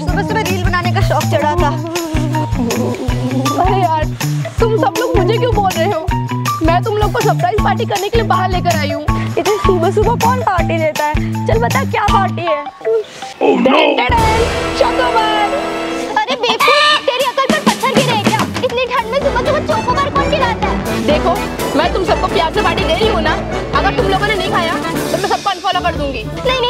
सुबह सुबह रील बनाने का शौक चढ़ा था। अरे यार तुम सब लोग मुझे क्यों बोल रहे हो? मैं तुम लोग को सरप्राइज़ पार्टी करने के लिए बाहर लेकर आई हूँ। इतनी सुबह सुबह कौन पार्टी देता है? चल बता क्या पार्टी है? Oh, no. अरे बेवकूफ़ तेरी अकल पर पत्थर गिरे क्या? इतनी ठंड में सुबह सुबह चोकोबार कौन खिलाता है? देखो मैं तुम सबको प्यार से पार्टी दे रही हूँ ना? अगर तुम लोगों ने नहीं खाया तो मैं सबको अनफॉलो कर दूँगी। नहीं नहीं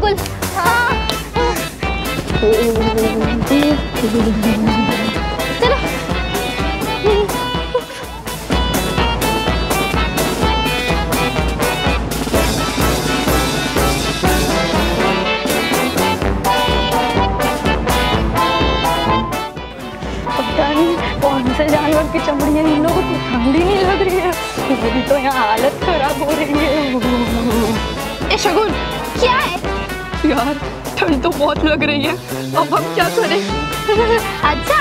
बिल्कुल। हाँ चलो कौन से जानवर की चमड़ी है इन लोगों को ठंडी नहीं लग रही है? मेरी तो यहाँ हालत खराब हो रही है। ए शगुन क्या है? यार ठंड तो बहुत लग रही है। अब हम क्या करें? अच्छा